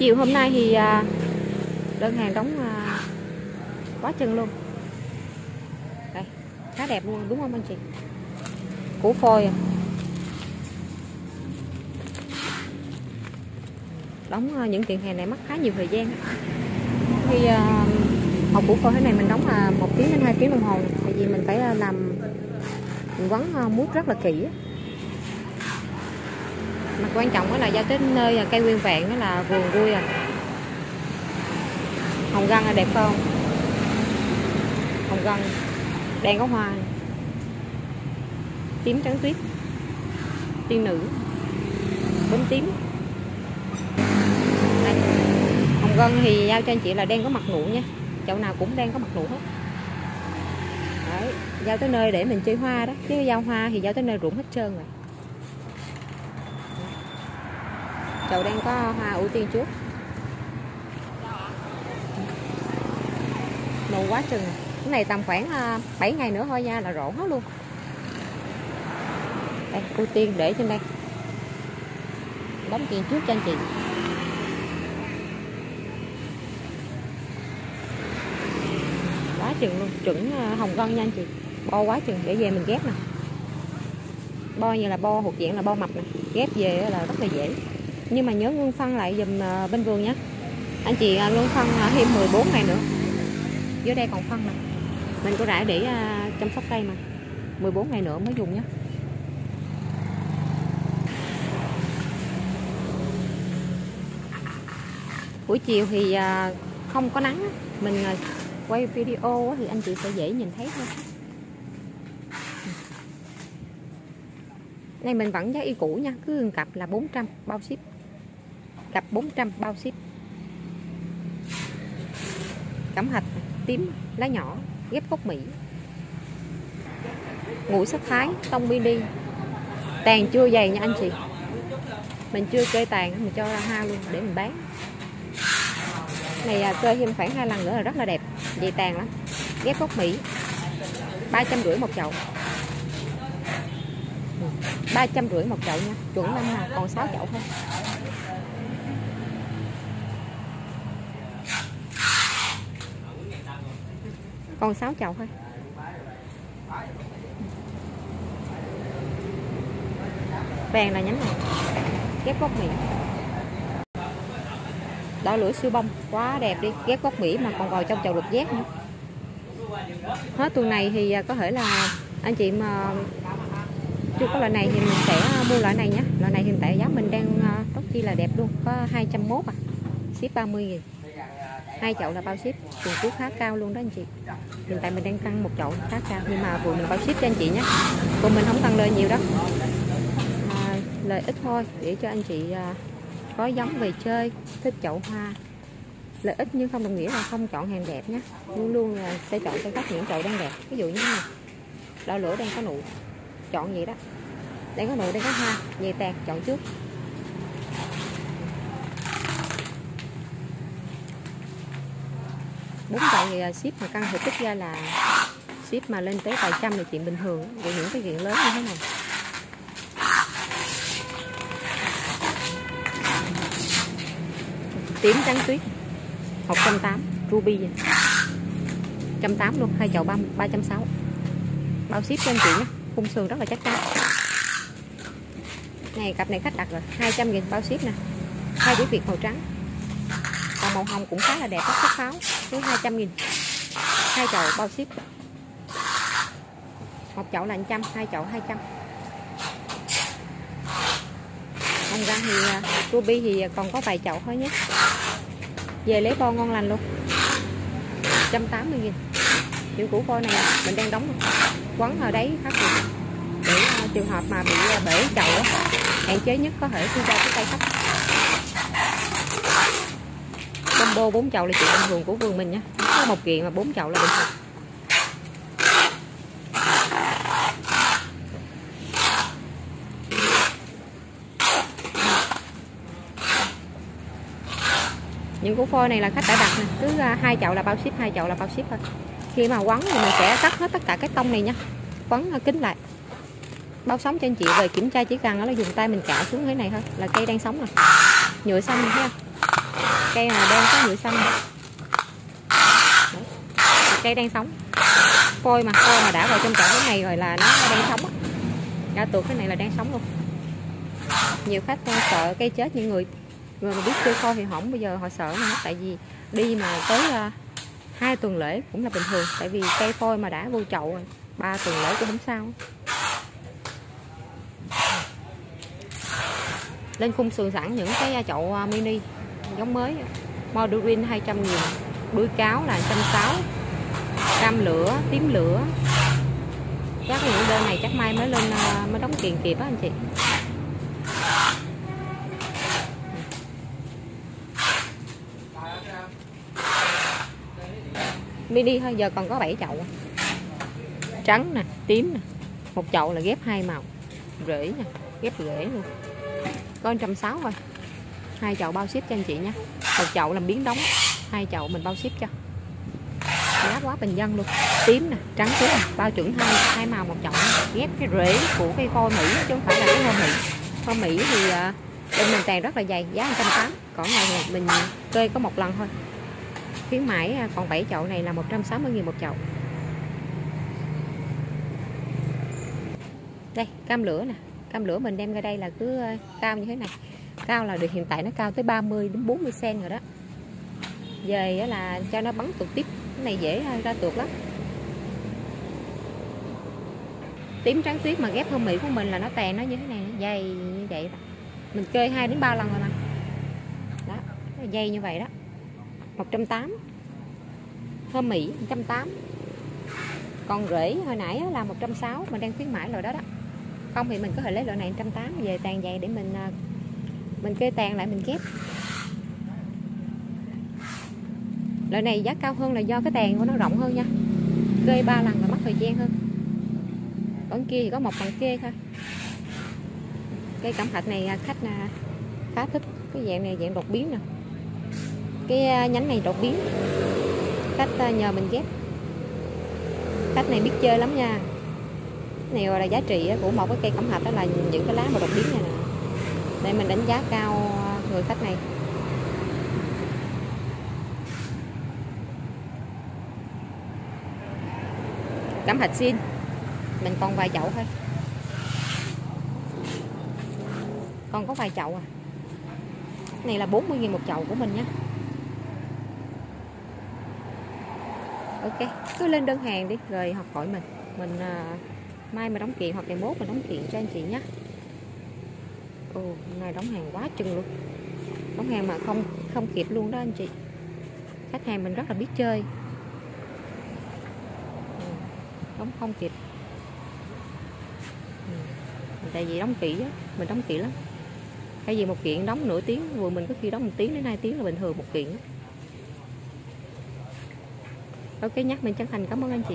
chiều hôm nay thì à, đơn hàng đóng à, quá chân luôn. Đây, khá đẹp luôn, đúng không anh chị? Củ phôi à. đóng à, những kiện hàng này mất khá nhiều thời gian khi hộp củ phôi thế này mình đóng là một tiếng đến hai tiếng đồng hồ. Tại vì mình phải làm, mình quấn mút rất là kỹ mà quan trọng đó là giao tới nơi là cây nguyên vẹn đó là vườn vui à. Hồng găng là đẹp không? Hồng găng đang có hoa. Tím trắng tuyết. Tiên nữ. Bướm tím. Đây. hồng gân thì giao cho anh chị là đen có mặt nụ nha. Chậu nào cũng đen có mặt nụ hết. Đấy, giao tới nơi để mình chơi hoa đó. Chứ giao hoa thì giao tới nơi rụng hết trơn rồi. Chậu đang có hoa ưu tiên trước. Nụ quá chừng. Cái này tầm khoảng à, 7 ngày nữa thôi nha, là rộ hết luôn. Đây ưu tiên để trên đây. Đóng tiền trước cho anh chị. Quá chừng luôn, chuẩn à, hồng gân nha anh chị. Bo quá chừng, để về mình ghép nè. Bo như là bo thuộc diện là bo mập nè. Ghép về là rất là dễ nhưng mà nhớ ngưng phân lại dùm à, bên vườn nhé. Anh chị à, ngưng phân à, thêm 14 ngày nữa. Dưới đây còn phân nè mình có rải để chăm sóc cây mà. 14 ngày nữa mới dùng nhé. Buổi chiều thì không có nắng mình quay video thì anh chị sẽ dễ nhìn thấy thôi. Này mình vẫn giá y cũ nha. Cứ cặp là 400 bao ship cặp 400 bao ship cẩm hạch tím lá nhỏ ghép gốc mỹ. Ngũ sắc thái tông mini tàn chưa dày nha anh chị. Mình chưa kê tàn mình cho ra hoa luôn để mình bán. Này à, kê thêm khoảng hai lần nữa là rất là đẹp. Dày tàn lắm. Ghép gốc mỹ. Ba trăm rưỡi một chậu. Ba trăm rưỡi một chậu nha. Chuẩn năm nào còn 6 chậu thôi. Còn 6 chậu thôi. Vàng là nhánh này ghép gốc mỹ. Đỏ lưỡi siêu bông. Quá đẹp đi. Ghép gốc mỹ mà còn vào trong chậu lục giác nữa. Hết tuần này thì à, có thể là anh chị, mà, chưa có loại này thì mình sẽ à, mua loại này nhé. Loại này hiện tại giá mình đang à, rất chi là đẹp luôn. Có 201 à. Ship 30 nghìn hai chậu là bao ship tiền phí khá cao luôn đó anh chị. Hiện tại mình đang tăng một chậu khá cao nhưng mà vừa mình bao ship cho anh chị nhé. Cô mình không tăng lên nhiều đó. À, lời ít thôi để cho anh chị à, có giống về chơi thích chậu hoa. Lợi ích nhưng không đồng nghĩa là không chọn hàng đẹp nhé. Luôn luôn là sẽ chọn cho các những chậu đang đẹp. Ví dụ như này đo lửa đang có nụ chọn vậy đó. Đang có nụ đang có hoa về tẹt chọn trước bốn chậu thì à, ship mà căn thể tích ra là ship mà lên tới vài trăm là chuyện bình thường. Về những cái kiện lớn như thế này. Tím trắng tuyết học trăm tám, ruby trăm tám luôn, hai chậu ba ba trăm sáu. Bao ship cho anh chị nhé khung sườn rất là chắc chắn. Này, cặp này khách đặt rồi 200 nghìn bao ship nè. Hai chữ việt màu trắng màu hồng cũng khá là đẹp các rất pháo với 200 nghìn. Hai chậu bao ship. Một chậu là 100 hai chậu 200 còn ra thì à, ruby thì còn có vài chậu thôi nhé. Về lấy bo ngon lành luôn. 180 nghìn. Những củ phôi này mình đang đóng quấn ở đấy khác để à, trường hợp mà bị à, bể chậu hạn chế nhất có thể khi ra cái cây khách combo 4 chậu là chuyện bình thường của vườn mình nhé có một kiện mà 4 chậu là bình thường. Những củ phôi này là khách đã đặt nè. Cứ à, hai chậu là bao ship, hai chậu là bao ship thôi. Khi mà quấn thì mình sẽ cắt hết tất cả cái tông này nha quấn à, kính lại. Bao sống cho anh chị về kiểm tra chỉ cần là dùng tay mình cạo xuống thế này thôi, là cây đang sống rồi. Nhựa xanh, thấy không? Cây này đang có nhựa xanh. Đấy. cây đang sống. Phôi mà phôi mà đã vào trong chậu cái này rồi là nó đang sống á. Ra tuột cái này là đang sống luôn. Nhiều khách sợ cây chết những người người mà biết chơi phôi thì hỏng, bây giờ họ sợ nữa tại vì đi mà tới à, hai tuần lễ cũng là bình thường. Tại vì cây phôi mà đã vô chậu rồi, ba tuần lễ cũng không sao. Lên khung sườn sẵn những cái à, chậu à, mini giống mới. Modurin 200 nghìn đuôi cáo là 160 cam lửa, tím lửa. Chắc những đơn này chắc mai mới lên ờ, mới đóng tiền kịp á anh chị. Mini thôi, giờ còn có 7 chậu. Trắng nè, tím nè. Một chậu là ghép hai màu. Rễ nè ghép rễ luôn. Có 160 thôi hai chậu bao ship cho anh chị nha một chậu làm biến đóng. Hai chậu mình bao ship cho. Giá quá bình dân luôn. Tím nè, trắng tím nè, bao chuẩn hai hai màu một chậu ghép cái rễ của cây kho mỹ chứ không phải là cái hoa mỹ. Hoa mỹ thì à, bên mình tàn rất là dày, giá 180 còn này mình kê có một lần thôi. Khuyến mãi à, còn 7 chậu này là 160 000 một chậu. Đây, cam lửa nè. Cam lửa mình đem ra đây là cứ à, cao như thế này cao là được hiện tại nó cao tới 30 đến 40 cm rồi đó. Về là cho nó bắn tuột tiếp. Cái này dễ ra tuột lắm. Tím trắng tuyết mà ghép hương mỹ của mình là nó tè nó như thế này, dày như vậy đó. mình chơi 2 đến 3 lần rồi mà. Đó dây như vậy đó. 180 thơm mỹ 180 còn rễ hồi nãy là 160 mình đang khuyến mãi rồi đó đó. Không thì mình có thể lấy loại này 180 về tàn dày để mình à, mình kê tàn lại, mình ghép loại này giá cao hơn là do cái tàn của nó rộng hơn nha. Kê ba lần là mất thời gian hơn. Còn kia thì có một bằng kê thôi. Cây cẩm thạch này à, khách à, khá thích. Cái dạng này dạng đột biến nè. Cái à, nhánh này đột biến. Khách nhờ mình ghép. Khách này biết chơi lắm nha. Này gọi là giá trị của một cái cây cẩm thạch đó là những cái lá mà đột biến này nè để mình đánh giá cao người khách này. Cẩm thạch xin. Mình còn vài chậu thôi. Còn có vài chậu à? Này là 40.000 một chậu của mình nhé. Ok cứ lên đơn hàng đi rồi học hỏi mình. Mình uh, mai mà đóng kiện hoặc ngày mốt mình đóng kiện cho anh chị nhé ồ hôm nay đóng hàng quá chừng luôn. Đóng hàng mà không không kịp luôn đó anh chị. Khách hàng mình rất là biết chơi. Ừ, đóng không kịp. Ừ, tại vì đóng kỹ á, mình đóng kỹ lắm. Hay vì một kiện đóng nửa tiếng, vừa mình có khi đóng một tiếng đến hai tiếng là bình thường một kiện. Ok, nhắc mình chân thành cảm ơn anh chị.